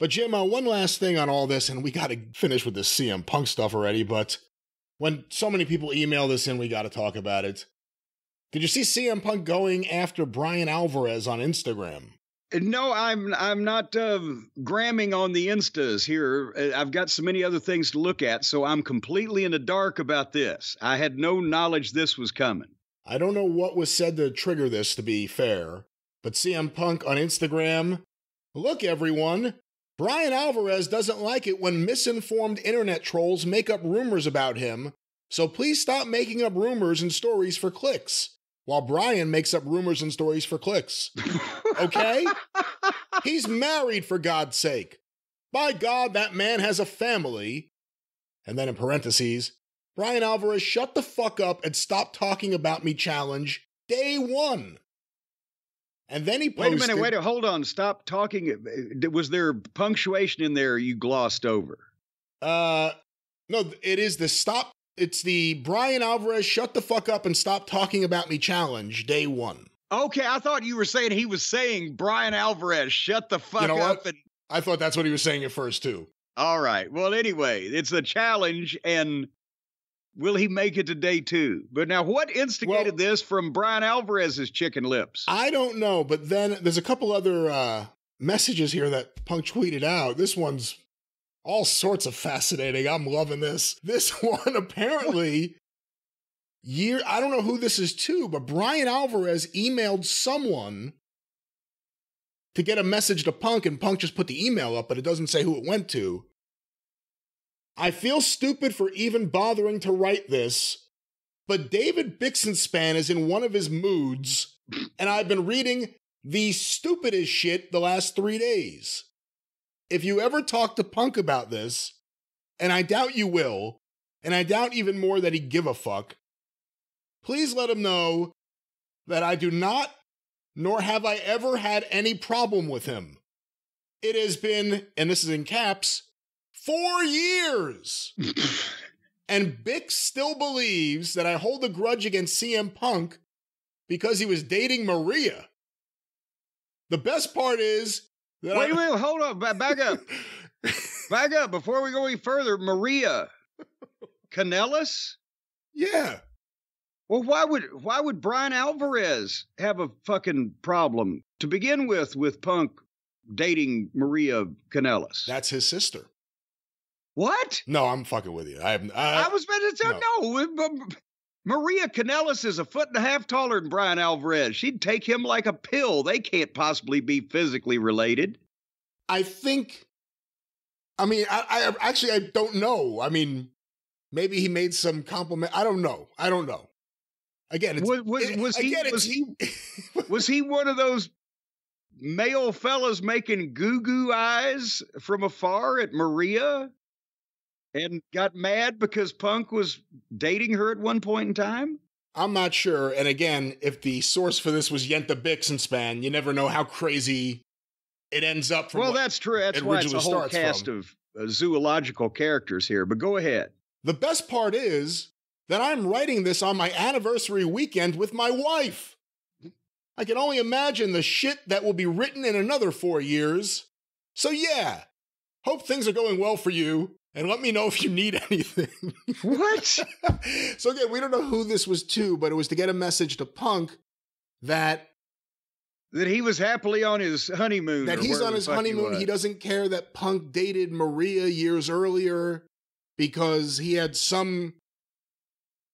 But Jim, uh, one last thing on all this, and we got to finish with this CM Punk stuff already. But when so many people email this in, we got to talk about it. Did you see CM Punk going after Bryan Alvarez on Instagram? No, I'm I'm not uh, gramming on the instas here. Uh, I've got so many other things to look at, so I'm completely in the dark about this. I had no knowledge this was coming. I don't know what was said to trigger this. To be fair, but CM Punk on Instagram. Look, everyone. Bryan Alvarez doesn't like it when misinformed internet trolls make up rumors about him, so please stop making up rumors and stories for clicks while Bryan makes up rumors and stories for clicks. Okay? He's married, for God's sake. By God, that man has a family. And then in parentheses, Bryan Alvarez, shut the fuck up and stop talking about me challenge day one. And then he posted. Wait a minute, wait a hold on. Stop talking. Was there punctuation in there you glossed over? Uh, no, it is the stop it's the Bryan Alvarez shut the fuck up and stop talking about me challenge, day one. Okay, I thought you were saying he was saying Bryan Alvarez shut the fuck you know up and I thought that's what he was saying at first too. All right. Well, anyway, it's a challenge and will he make it to day two? But now what instigated well, this from Bryan Alvarez's chicken lips? I don't know, but then there's a couple other uh messages here that Punk tweeted out. This one's all sorts of fascinating. I'm loving this. This one apparently year I don't know who this is to, but Bryan Alvarez emailed someone to get a message to Punk and Punk just put the email up, but it doesn't say who it went to. I feel stupid for even bothering to write this, but David Bixenspan is in one of his moods, and I've been reading the stupidest shit the last three days if you ever talk to Punk about this, and I doubt you will, and I doubt even more that he'd give a fuck, please let him know that I do not, nor have I ever had any problem with him. It has been, and this is in caps, four years. and Bix still believes that I hold a grudge against CM Punk because he was dating Maria. The best part is that Wait a minute, hold up, back up, back up. Before we go any further, Maria Kanellis. Yeah. Well, why would why would Bryan Alvarez have a fucking problem to begin with with Punk dating Maria Kanellis? That's his sister. What? No, I'm fucking with you. I have. I, I was about to tell no. no. Maria Kanellis is a foot and a half taller than Bryan Alvarez. She'd take him like a pill. They can't possibly be physically related. I think. I mean, I, I actually I don't know. I mean, maybe he made some compliment. I don't know. I don't know. Again, was, eh, was, it, was again, he was he was he one of those male fellas making goo goo eyes from afar at Maria? And got mad because Punk was dating her at one point in time? I'm not sure. And again, if the source for this was Yenta Bixenspan, you never know how crazy it ends up. well, that's true. That's why it's a whole cast from. of uh, zoological characters here. But go ahead. The best part is that I'm writing this on my anniversary weekend with my wife. I can only imagine the shit that will be written in another four years. So, yeah, hope things are going well for you and let me know if you need anything. What? so again, we don't know who this was to, but it was to get a message to Punk that that he was happily on his honeymoon. That he's on his honeymoon. He, he doesn't care that Punk dated Maria years earlier because he had some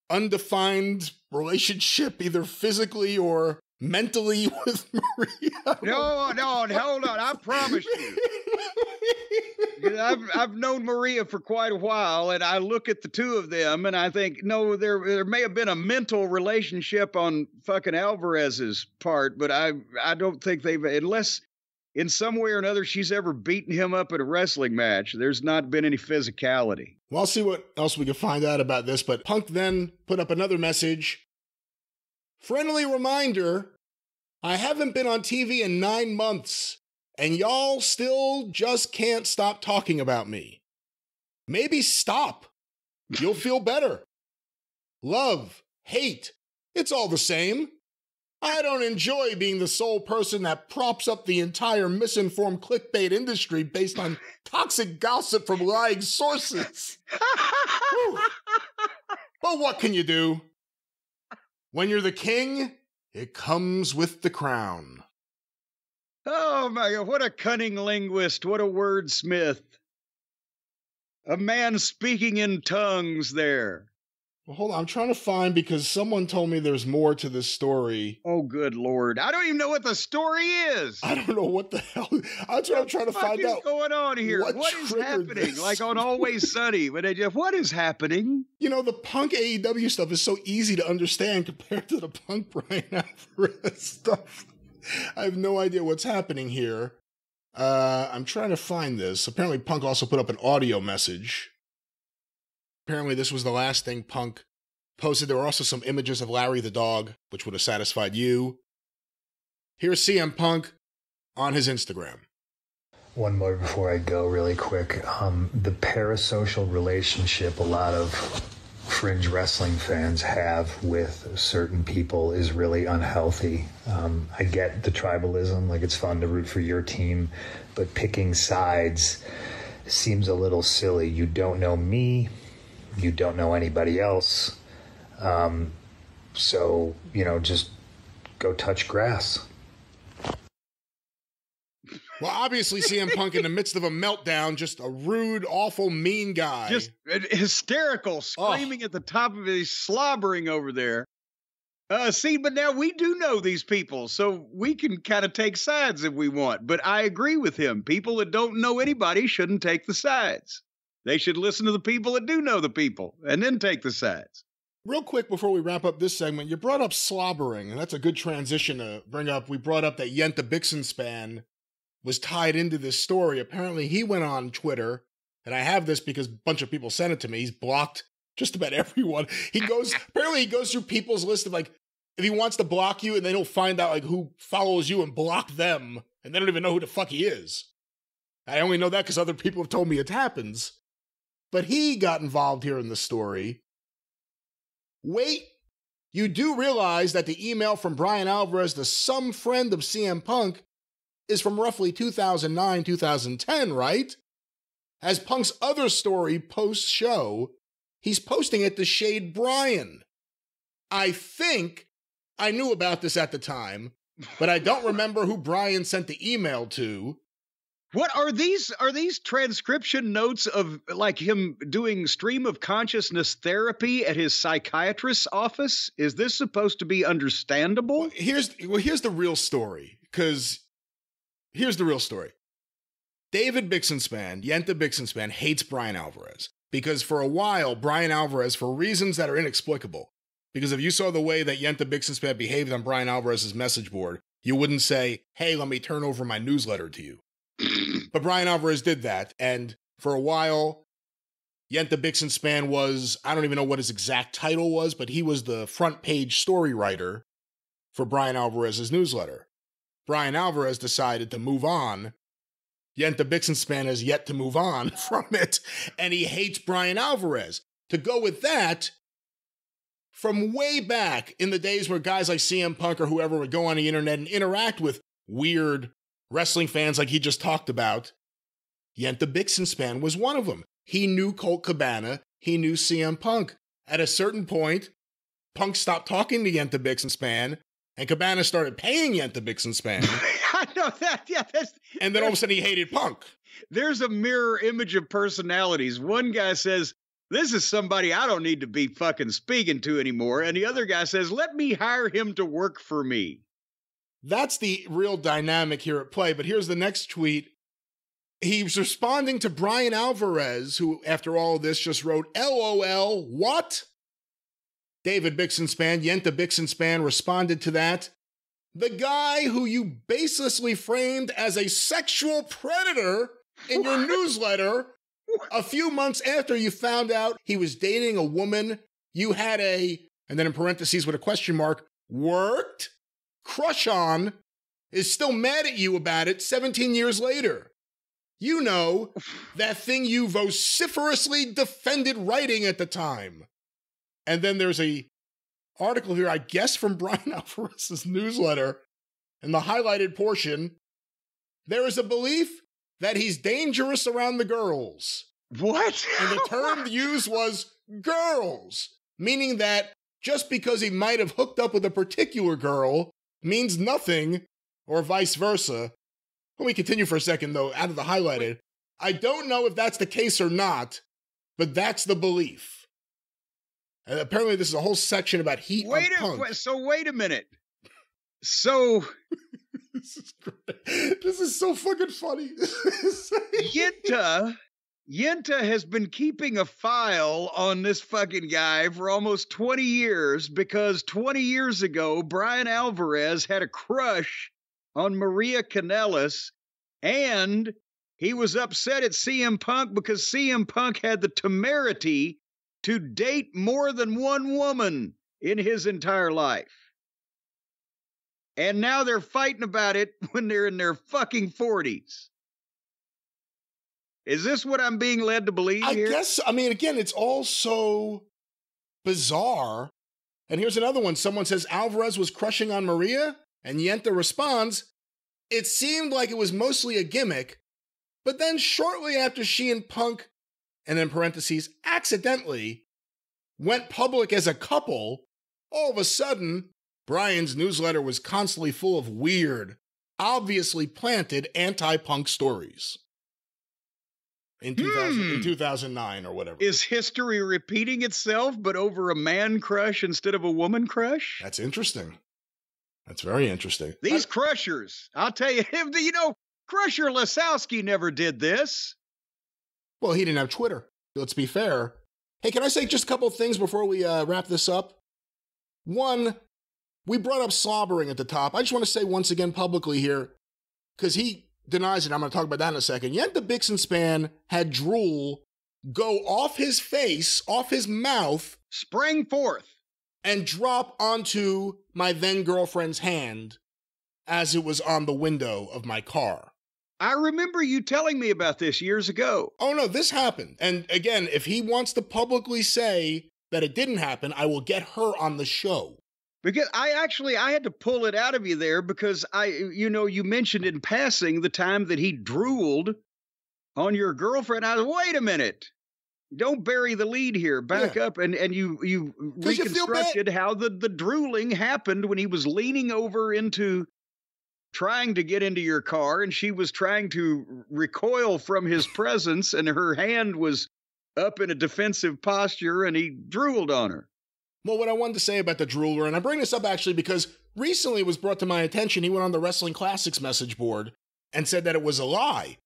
undefined relationship, either physically or mentally with Maria. No, no, hold on. I promise you. I've I've known Maria for quite a while, and I look at the two of them, and I think, no, there there may have been a mental relationship on fucking Alvarez's part, but I I don't think they've unless in some way or another she's ever beaten him up at a wrestling match. There's not been any physicality. Well, I'll see what else we can find out about this. But Punk then put up another message. Friendly reminder I haven't been on TV in nine months and y'all still just can't stop talking about me. Maybe stop. You'll feel better. Love, hate, it's all the same. I don't enjoy being the sole person that props up the entire misinformed clickbait industry based on toxic gossip from lying sources. but what can you do? When you're the king, it comes with the crown. Oh my God, what a cunning linguist, what a wordsmith. A man speaking in tongues there. Well, hold on. I'm trying to find because someone told me there's more to this story. Oh, good lord! I don't even know what the story is. I don't know what the hell. That's what I'm trying to find out. What's going on here? what what is happening? this? Like on Always Sunny, when they just what is happening? You know, the punk AEW stuff is so easy to understand compared to the punk Bryan Alvarez stuff. I have no idea what's happening here. Uh, I'm trying to find this. Apparently, Punk also put up an audio message. Apparently, this was the last thing Punk posted. There were also some images of Larry the dog, which would have satisfied you. Here's CM Punk on his Instagram. One more before I go, really quick. Um, the parasocial relationship a lot of fringe wrestling fans have with certain people is really unhealthy. Um, I get the tribalism, like it's fun to root for your team, but picking sides seems a little silly. You don't know me, you don't know anybody else. Um, so, you know, just go touch grass. Well, obviously, CM Punk in the midst of a meltdown, just a rude, awful, mean guy. Just hysterical, Oh. screaming at the top of his slobbering over there. Uh, see, but now we do know these people, so we can kind of take sides if we want. But I agree with him. People that don't know anybody shouldn't take the sides. They should listen to the people that do know the people and then take the sides. Real quick before we wrap up this segment, you brought up slobbering, and that's a good transition to bring up. We brought up that Yenta Bixenspan was tied into this story. Apparently, he went on Twitter, and I have this because a bunch of people sent it to me. He's blocked just about everyone. He goes, apparently, he goes through people's list of like, if he wants to block you, and then he'll find out like who follows you and block them, and they don't even know who the fuck he is. I only know that because other people have told me it happens. But he got involved here in the story. Wait, you do realize that the email from Bryan Alvarez to some friend of CM Punk is from roughly 2009, 2010, right? As Punk's other story posts show, he's posting it to shade Bryan. I think I knew about this at the time, but I don't remember who Bryan sent the email to. What are these? Are these transcription notes of like him doing stream of consciousness therapy at his psychiatrist's office? Is this supposed to be understandable? Well, here's well, here's the real story. Because here's the real story. David Bixenspan, Yenta Bixenspan, hates Bryan Alvarez because for a while, Bryan Alvarez, for reasons that are inexplicable, because if you saw the way that Yenta Bixenspan behaved on Bryan Alvarez's message board, you wouldn't say, "Hey, let me turn over my newsletter to you." but Bryan Alvarez did that, and for a while, Yenta Bixenspan was I don't even know what his exact title was, but he was the front page story writer for Bryan Alvarez's newsletter. Bryan Alvarez decided to move on. Yenta Bixenspan has yet to move on from it, and he hates Bryan Alvarez. To go with that, from way back in the days where guys like CM Punk or whoever would go on the internet and interact with weird wrestling fans like he just talked about, Yenta Bixenspan was one of them. He knew Colt Cabana, he knew CM Punk. At a certain point, Punk stopped talking to Yenta Bixenspan, and Cabana started paying Yenta Bixenspan. I know that. Yeah, that's, and then all of a sudden he hated Punk. there's a mirror image of personalities. One guy says, This is somebody I don't need to be fucking speaking to anymore. And the other guy says, Let me hire him to work for me. That's the real dynamic here at play. But here's the next tweet. He's responding to Bryan Alvarez, who, after all of this, just wrote, LOL, what? David Bixenspan, Yenta Bixenspan responded to that. The guy who you baselessly framed as a sexual predator in your What? newsletter a few months after you found out he was dating a woman you had a, and then in parentheses with a question mark, worked crush on is still mad at you about it 17 years later. You know, that thing you vociferously defended writing at the time. And then there's a article here, I guess from Bryan Alvarez's newsletter. In the highlighted portion, there is a belief that he's dangerous around the girls. What? And the term used was girls, meaning that just because he might have hooked up with a particular girl means nothing, or vice versa. Let me continue for a second, though, out of the highlighted. I don't know if that's the case or not, but that's the belief. And apparently, this is a whole section about heat wait of punk. A, so wait a minute. So this is great. This is so fucking funny. Yenta, Yenta has been keeping a file on this fucking guy for almost 20 years because 20 years ago, Bryan Alvarez had a crush on Maria Kanellis and he was upset at CM Punk because CM Punk had the temerity to date more than one woman in his entire life. And now they're fighting about it when they're in their fucking 40s. Is this what I'm being led to believe I here? guess, I mean, again, it's all so bizarre. And here's another one. Someone says Alvarez was crushing on Maria, and Yenta responds, It seemed like it was mostly a gimmick, but then shortly after she and Punk, and in parentheses, accidentally, went public as a couple, all of a sudden, Bryan's newsletter was constantly full of weird, obviously planted anti punk stories. In, 2000, Hmm. in 2009 or whatever. Is history repeating itself, but over a man crush instead of a woman crush? That's interesting. That's very interesting. These crushers, I'll tell you, you know, Crusher Lisowski never did this. Well, he didn't have Twitter. Let's be fair. Hey, can I say just a couple of things before we uh, wrap this up? One, we brought up slobbering at the top. I just want to say once again publicly here, because he denies it. I'm going to talk about that in a second. Yenta Bixenspan had drool go off his face, off his mouth, Sprang forth. and drop onto my then girlfriend's hand as it was on the window of my car. I remember you telling me about this years ago. Oh no, this happened. And again, if he wants to publicly say that it didn't happen, I will get her on the show. Because I actually I had to pull it out of you there because I you know you mentioned in passing the time that he drooled on your girlfriend. I was wait a minute. Don't bury the lead here. Back up and and you you 'Cause you reconstructed how the the drooling happened when he was leaning over into trying to get into your car and she was trying to recoil from his presence and her hand was up in a defensive posture and he drooled on her. Well, what I wanted to say about the drooler, and I bring this up actually because recently it was brought to my attention, he went on the Wrestling Classics message board and said that it was a lie,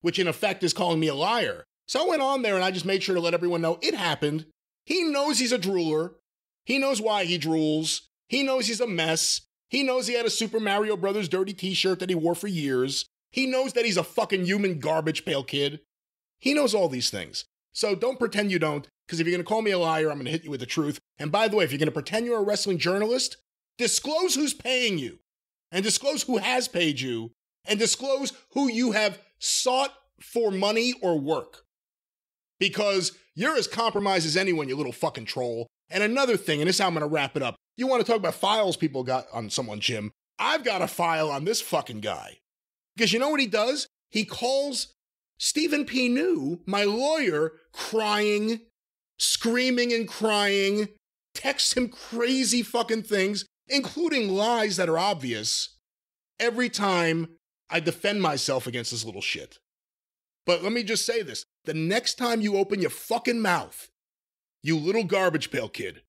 which in effect is calling me a liar. So I went on there and I just made sure to let everyone know it happened. He knows he's a drooler. He knows why he drools. He knows he's a mess. He knows he had a Super Mario Brothers dirty t shirt that he wore for years. He knows that he's a fucking human garbage pail kid. He knows all these things. So don't pretend you don't, because if you're going to call me a liar, I'm going to hit you with the truth. And by the way, if you're going to pretend you're a wrestling journalist, disclose who's paying you, and disclose who has paid you, and disclose who you have sought for money or work. Because you're as compromised as anyone, you little fucking troll. And another thing, and this is how I'm going to wrap it up. You want to talk about files people got on someone, Jim? I've got a file on this fucking guy. Because you know what he does? He calls Stephen P. New, my lawyer, crying, screaming and crying, texts him crazy fucking things, including lies that are obvious, every time I defend myself against this little shit. But let me just say this the next time you open your fucking mouth, you little garbage pail kid,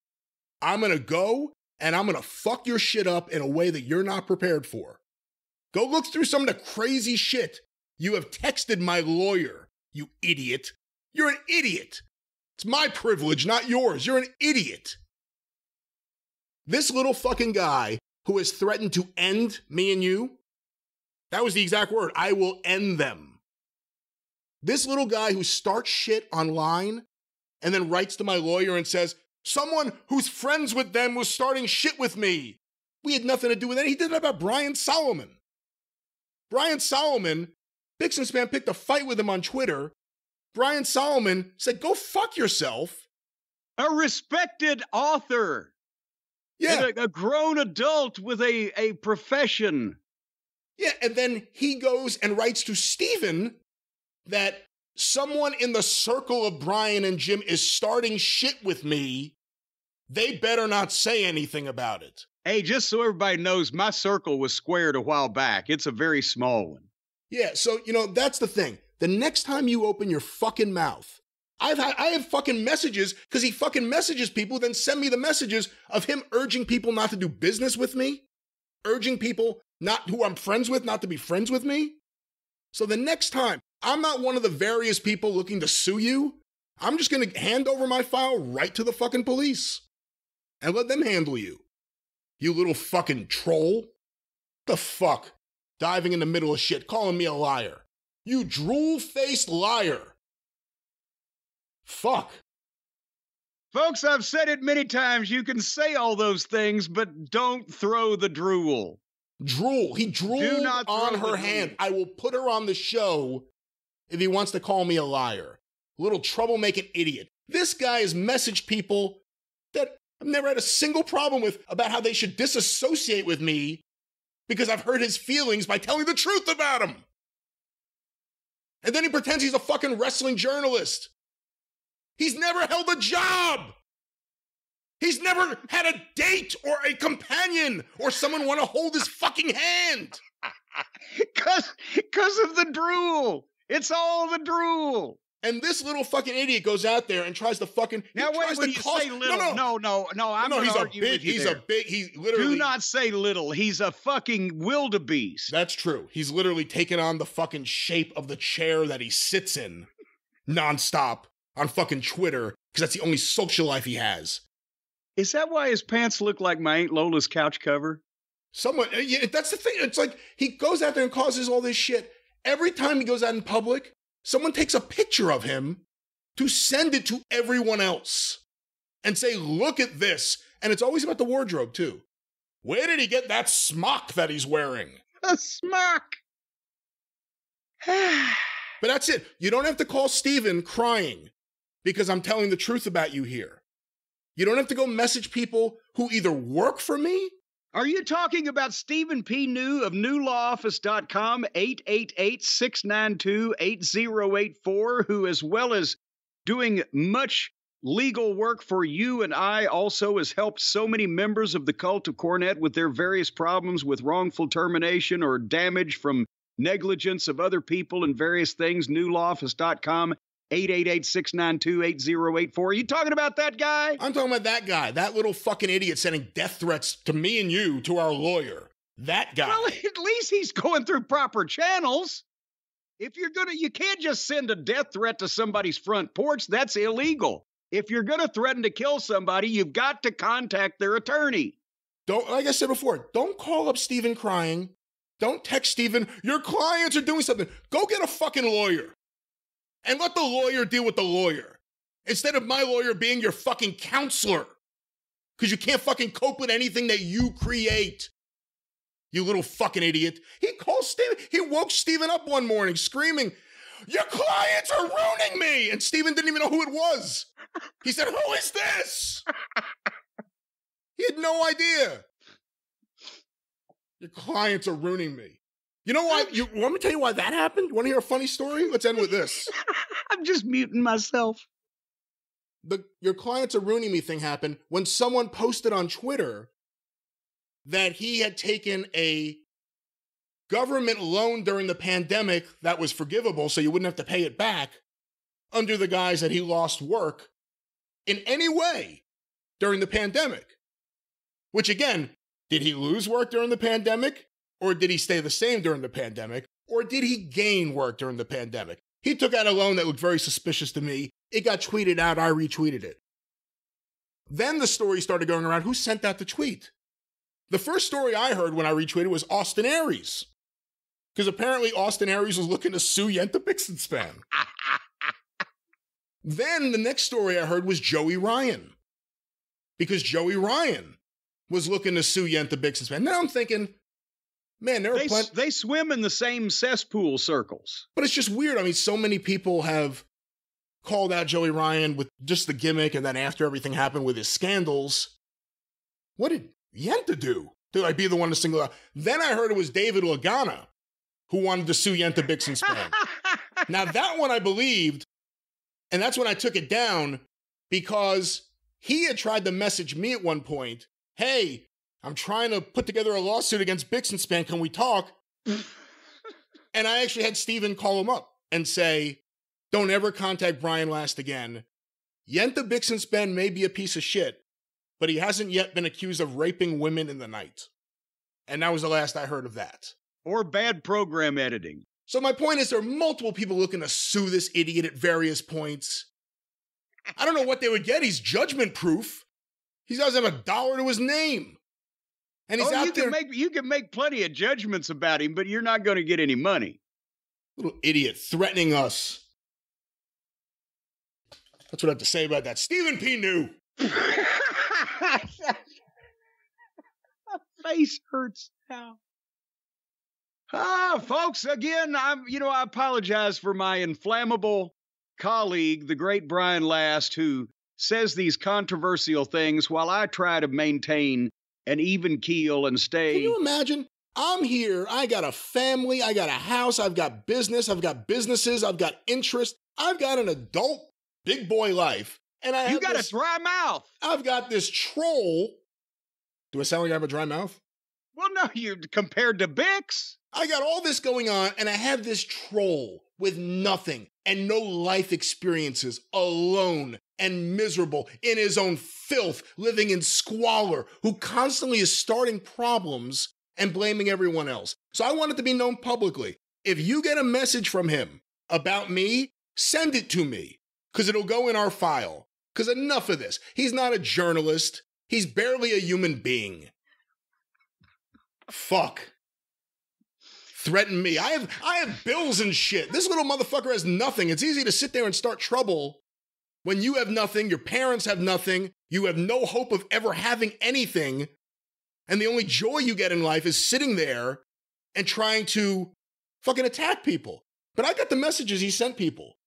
I'm gonna go and I'm gonna fuck your shit up in a way that you're not prepared for. Go look through some of the crazy shit you have texted my lawyer, you idiot. You're an idiot. It's my privilege, not yours. You're an idiot. This little fucking guy who has threatened to end me and you, that was the exact word. I will end them. This little guy who starts shit online and then writes to my lawyer and says, Someone who's friends with them was starting shit with me. We had nothing to do with that. He did that about Brian Solomon. Brian Solomon, Bixenspan picked a fight with him on Twitter. Brian Solomon said, Go fuck yourself. A respected author. Yeah. A, a grown adult with a, a profession. Yeah, and then he goes and writes to Stephen that someone in the circle of Brian and Jim is starting shit with me. They better not say anything about it. Hey, just so everybody knows, my circle was squared a while back. It's a very small one. Yeah, so you know, that's the thing. The next time you open your fucking mouth, I've had I have fucking messages because he fucking messages people, then send me the messages of him urging people not to do business with me, urging people not who I'm friends with not to be friends with me. So the next time, I'm not one of the various people looking to sue you. I'm just gonna hand over my file right to the fucking police and let them handle you. You little fucking troll. The fuck? Diving in the middle of shit, calling me a liar. You drool faced liar. Fuck. Folks, I've said it many times. You can say all those things, but don't throw the drool. Drool. He drooled not on her drool. hand. I will put her on the show if he wants to call me a liar. Little troublemaking idiot. This guy has messaged people that I've never had a single problem with about how they should disassociate with me because I've hurt his feelings by telling the truth about him. And then he pretends he's a fucking wrestling journalist. He's never held a job. He's never had a date or a companion or someone want to hold his fucking hand. Cause, cause of the drool. It's all the drool. And this little fucking idiot goes out there and tries to fucking. Now wait, when you say little, no, no, no, no, no, I'm no, he's a big. He's a big. He literally. Do not say little. He's a fucking wildebeest. That's true. He's literally taken on the fucking shape of the chair that he sits in, nonstop on fucking Twitter because that's the only social life he has. Is that why his pants look like my Aunt Lola's couch cover? Someone, yeah, that's the thing. It's like he goes out there and causes all this shit. Every time he goes out in public, someone takes a picture of him to send it to everyone else and say, look at this. And it's always about the wardrobe, too. Where did he get that smock that he's wearing? A smock. But that's it. You don't have to call Stephen crying because I'm telling the truth about you here. You don't have to go message people who either work for me Are you talking about Stephen P. New of newlawoffice.com, 888-692-8084, who as well as doing much legal work for you and I also has helped so many members of the cult of Cornette with their various problems with wrongful termination or damage from negligence of other people and various things, newlawoffice.com, 888-692-8084. Are you talking about that guy? I'm talking about that guy, that little fucking idiot sending death threats to me and you to our lawyer. That guy. Well, at least he's going through proper channels. If you're gonna, you can't just send a death threat to somebody's front porch. That's illegal. If you're gonna threaten to kill somebody, you've got to contact their attorney. Don't, like I said before, don't call up Stephen crying. Don't text Stephen, your clients are doing something. Go get a fucking lawyer and let the lawyer deal with the lawyer instead of my lawyer being your fucking counselor because you can't fucking cope with anything that you create. You little fucking idiot. He called Stephen, he woke Stephen up one morning screaming, Your clients are ruining me! And Stephen didn't even know who it was. He said, Who is this? he had no idea. Your clients are ruining me. You know why? You want me to tell you why that happened? You want to hear a funny story? Let's end with this. I'm just muting myself. the your clients are ruining me thing happened when someone posted on Twitter that he had taken a government loan during the pandemic that was forgivable so you wouldn't have to pay it back under the guise that he lost work in any way during the pandemic. Which again, did he lose work during the pandemic or did he stay the same during the pandemic or did he gain work during the pandemic? He took out a loan that looked very suspicious to me. It got tweeted out. I retweeted it. Then the story started going around who sent out the tweet? The first story I heard when I retweeted was Austin Aries. Because apparently Austin Aries was looking to sue Yenta Bixenspan. then the next story I heard was Joey Ryan. Because Joey Ryan was looking to sue Yenta Bixenspan. Now I'm thinking, man, there are They, plenty. they swim in the same cesspool circles. But it's just weird. I mean, so many people have called out Joey Ryan with just the gimmick, and then after everything happened with his scandals, what did Yenta do? Did I be the one to single out. Then I heard it was David Lagana who wanted to sue Yenta Bixenspan. now that one I believed, and that's when I took it down because he had tried to message me at one point, hey, I'm trying to put together a lawsuit against Bixenspan. Can we talk? and I actually had Stephen call him up and say, don't ever contact Brian Last again. Yenta Bixenspan may be a piece of shit, but he hasn't yet been accused of raping women in the night. And that was the last I heard of that. Or bad program editing. So my point is there are multiple people looking to sue this idiot at various points. I don't know what they would get. He's judgment proof. He doesn't have a dollar to his name. And he's oh, out you there. Can make, you can make plenty of judgments about him, but you're not going to get any money. Little idiot threatening us. That's what I have to say about that. Stephen P. New. face hurts now. Ah, folks, again, I'm you know, I apologize for my inflammable colleague, the great Brian Last, who says these controversial things while I try to maintain an even keel and stay. Can you imagine? I'm here. I got a family. I got a house. I've got business. I've got businesses. I've got interest. I've got an adult big boy life. And I You got this, a dry mouth. I've got this troll. Do I sound like I have a dry mouth? Well, no, you compared to Bix. I got all this going on, and I have this troll with nothing and no life experiences, alone and miserable in his own filth, living in squalor, who constantly is starting problems and blaming everyone else. So I want it to be known publicly. If you get a message from him about me, send it to me, because it'll go in our file. Because enough of this. He's not a journalist, he's barely a human being. Fuck threaten me. I have I have bills and shit. This little motherfucker has nothing. It's easy to sit there and start trouble when you have nothing, your parents have nothing, you have no hope of ever having anything, and the only joy you get in life is sitting there and trying to fucking attack people. But I got the messages he sent people.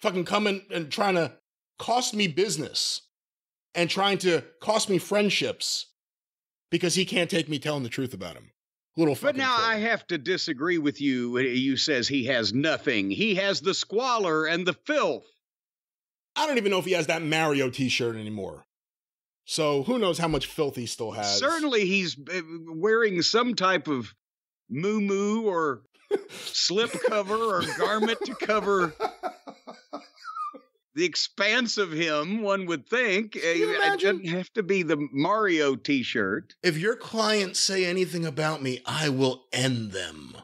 Fucking coming and trying to cost me business and trying to cost me friendships because he can't take me telling the truth about him. Little but now I have to disagree with you. You says he has nothing. He has the squalor and the filth. I don't even know if he has that Mario T-shirt anymore. So who knows how much filth he still has? Certainly, he's uh, wearing some type of moo moo or slip cover or garment to cover the expanse of him, one would think. It doesn't have to be the Mario t shirt. If your clients say anything about me, I will end them.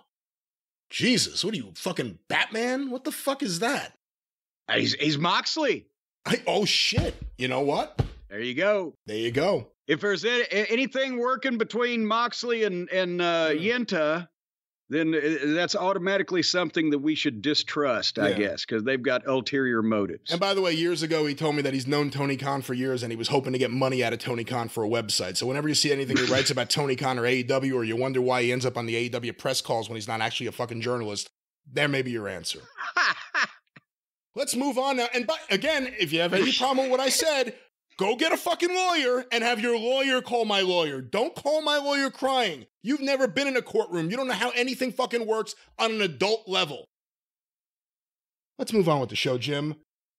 Jesus, what are you, fucking Batman? What the fuck is that? He's, he's Moxley. I, oh, shit. You know what? There you go. There you go. If there's any, anything working between Moxley and, and uh, Yenta, then uh, that's automatically something that we should distrust, I yeah. guess, because they've got ulterior motives. And by the way, years ago, he told me that he's known Tony Khan for years and he was hoping to get money out of Tony Khan for a website. So whenever you see anything he writes about Tony Khan or AEW, or you wonder why he ends up on the AEW press calls when he's not actually a fucking journalist, there may be your answer. Let's move on now. And by, again, if you have any problem with what I said, Go get a fucking lawyer and have your lawyer call my lawyer. Don't call my lawyer crying. You've never been in a courtroom. You don't know how anything fucking works on an adult level. Let's move on with the show, Jim.